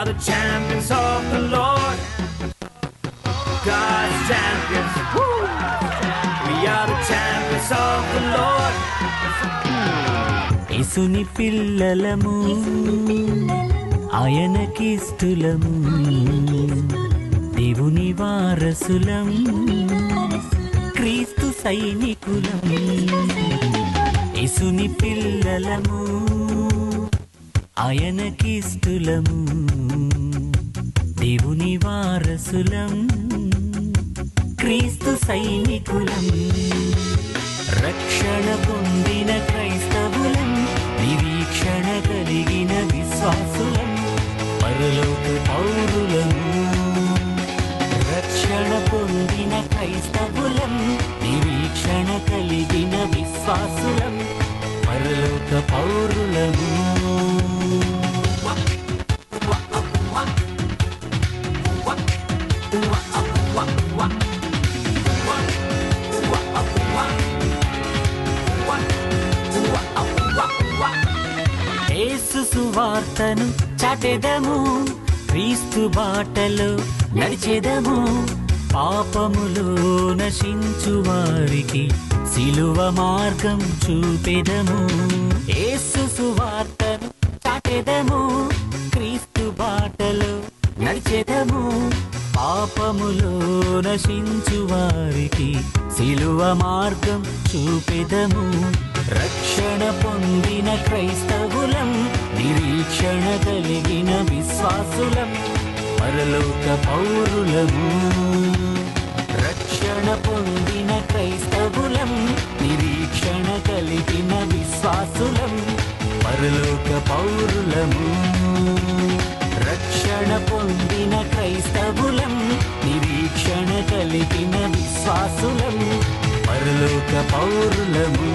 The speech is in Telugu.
are the champions of the Lord. God's champions. Woo! We are the champions of the Lord. యేసుని పిల్లలము ఆయనకిష్టులము దేవుని వారసులం క్రీస్తు సైనికులం యేసుని పిల్లలము ఆయనకిష్టులము దేవుని వారసులం క్రీస్తు సైనికులం. రక్షణ పొందిన క్రైస్తవులం నిరీక్షణ కలిగిన విశ్వాసులం పరలోక పౌరులము. రక్షణ పొందిన క్రైస్తవులం నిరీక్షణ కలిగిన విశ్వాసులం పరలోక పౌరులము. యేసు సువార్తను చాటెదము క్రీస్తు బాటలో నడిచెదము పాపములో నశించు వారికి సిలువ మార్గం చూపెదము. యేసు సువార్తను చాటెదము క్రీస్తు బాటలో నడిచెదము పాపములో నశించు వారికి సిలువ మార్గం చూపెదము. రక్షణ పొందిన క్రైస్తవులం నిరీక్షణ కలిగిన విశ్వాసులం పరలోక పౌరులము. రక్షణ పొందిన క్రైస్తవులం నిరీక్షణ కలిగిన విశ్వాసులం పరలోక పౌరులము. క్రైస్తవులం నిరీక్షణ కలిగిన విశ్వాసులం పరలోక పౌరులము.